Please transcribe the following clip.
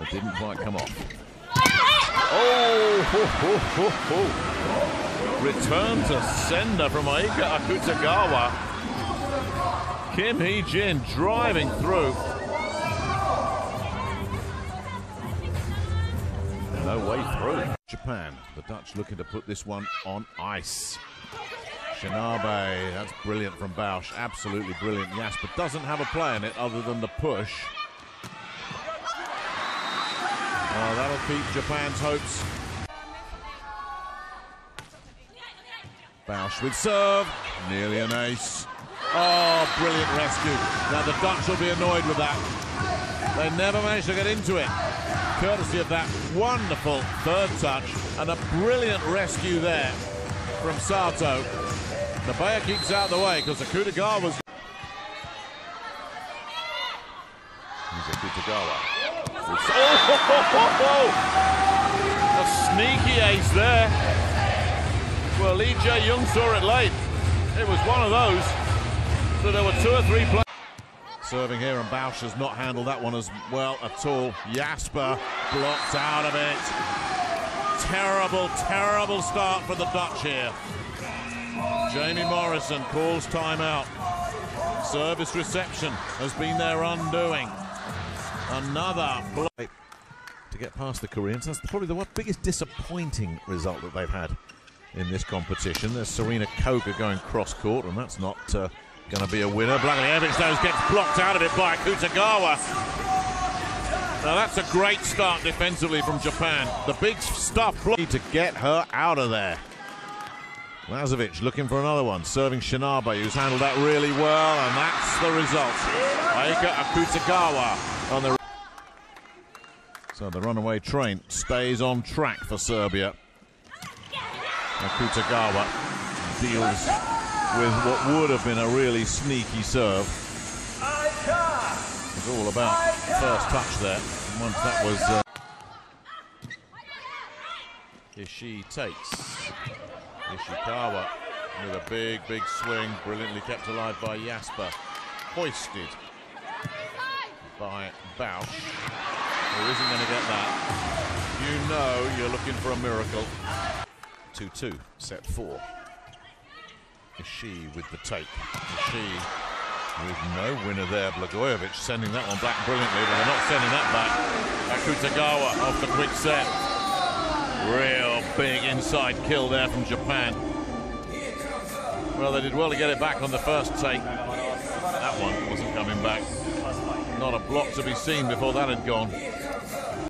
but didn't quite come off. Oh, ho, ho, ho, ho. return to sender from Aika Akutagawa. Kim Hee Jin driving through. No way through. Japan, the Dutch looking to put this one on ice. Shinnabe, that's brilliant from Bausch, absolutely brilliant. Jasper doesn't have a play in it other than the push. Oh, that'll keep Japan's hopes. Bausch with serve, nearly an ace. Oh, brilliant rescue. Now the Dutch will be annoyed with that. They never managed to get into it. Courtesy of that wonderful third touch and a brilliant rescue there from Sato. Nabeya keeps out of the way because Akutagawa's. Here's Akutagawa. Oh, a sneaky ace there. Well, Lee Jae Young saw it late. It was one of those. So there were two or three players. Serving here, and Bausch has not handled that one as well at all. Jasper blocked out of it. Terrible, terrible start for the Dutch here. Jamie Morrison calls timeout. Service reception has been their undoing. Another block to get past the Koreans. That's probably the biggest disappointing result that they've had in this competition. There's Serena Koga going cross court, and that's not uh, going to be a winner. Blagojevic, though, gets blocked out of it by Akutagawa. Now that's a great start defensively from Japan. The big stuff to get her out of there. Lazovic looking for another one, serving Shinnabe, who's handled that really well, and that's the result. Aika Akutagawa on the so the runaway train stays on track for Serbia. Akutagawa deals with what would have been a really sneaky serve. It's all about first touch there. Once that was. Uh, Ishii takes. Ishikawa with a big, big swing, brilliantly kept alive by Jasper. Hoisted by Bausch who isn't going to get that. You know you're looking for a miracle. 2-2, set four. Ishii with the take. Ishii with no winner there. Blagojevic sending that one back brilliantly, but they're not sending that back. Akutagawa off the quick set. Real big inside kill there from Japan. Well, they did well to get it back on the first take. Not a block to be seen before that had gone.